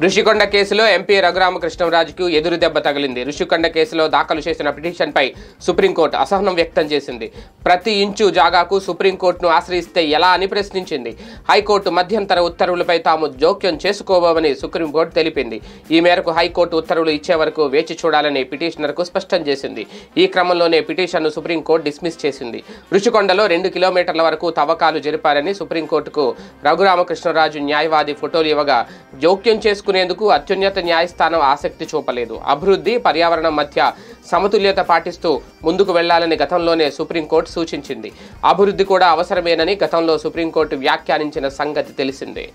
ఋషికొండ కేసులో ఎంపీ రఘురామకృష్ణరాజుకు ఎదురు దెబ్బ తగిలింది. ఋషికొండ కేసులో దాఖలు చేసిన పిటిషన్పై సుప్రీంకోర్టు అసహనం వ్యక్తం చేసింది. ప్రతి ఇంచు జాగాకు సుప్రీంకోర్టును ఆశ్రయిస్తే ఎలా అని ప్రశ్నించింది. హైకోర్టు మధ్యంతర ఉత్తర్వులపై తాము జోక్యం చేసుకోబోమని సుప్రీంకోర్టు తెలిపింది. ఈ మేరకు హైకోర్టు ఉత్తర్వులు ఇచ్చే వరకు వేచి చూడాలని పిటిషనర్కు స్పష్టం చేసింది. ఈ క్రమంలోనే పిటిషన్ను సుప్రీంకోర్టు డిస్మిస్ చేసింది. ఋషికొండలో రెండు కిలోమీటర్ల వరకు తవ్వకాలు జరిపారని సుప్రీంకోర్టుకు రఘురామకృష్ణరాజు న్యాయవాది ఫోటోలు ఇవ్వగా జోక్యం చేసుకునేందుకు అత్యున్నత న్యాయస్థానం ఆసక్తి చూపలేదు. అభివృద్ధి పర్యావరణం మధ్య సమతుల్యత పాటిస్తూ ముందుకు వెళ్ళాలని గతంలోనే సుప్రీంకోర్టు సూచించింది. అభివృద్ధి కూడా అవసరమేనని గతంలో సుప్రీంకోర్టు వ్యాఖ్యానించిన సంగతి తెలిసిందే.